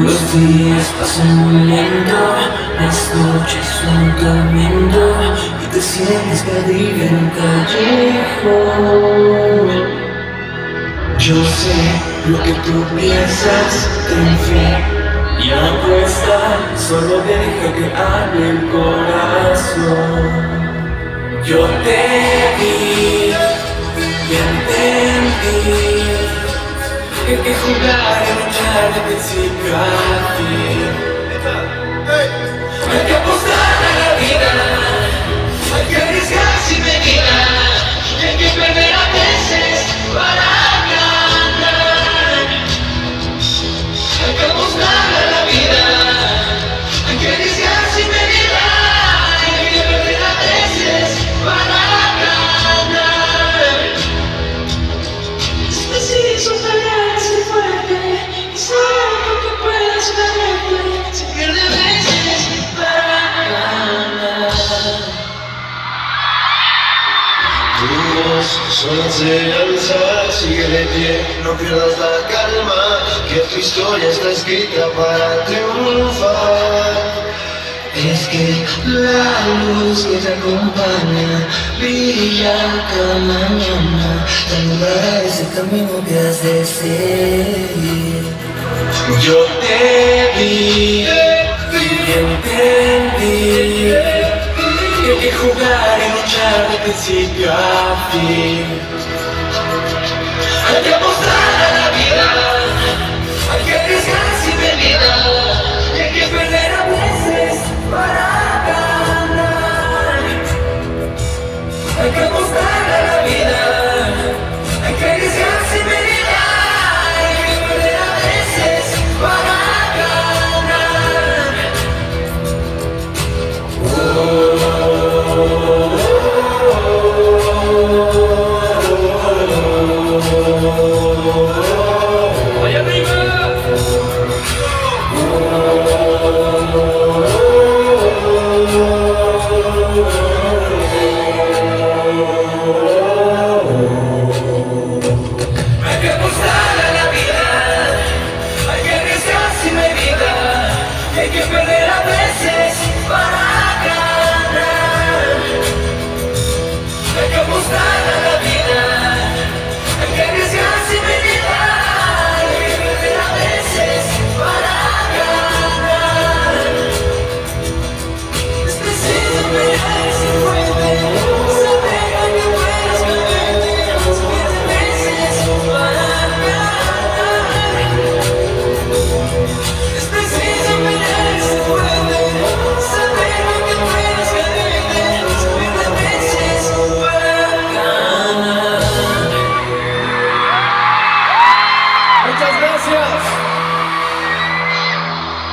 días pasan muy lento, las noches son tormento y te sientes perdido en un callejón. Yo sé lo que tú piensas, ten fe y apuesta, solo deja que hable el corazón. Yo te vi y entendí que hay que jugar en luchar de Tu voz solo esperanza, sigue de pie, no pierdas la calma, que tu historia está escrita para triunfar. Es que la luz que te acompaña brilla cada mañana, te alumbrará ese camino que has de seguir. Yo te vi y entendí que jugar y luchar de principio a. que perder a veces para ganar.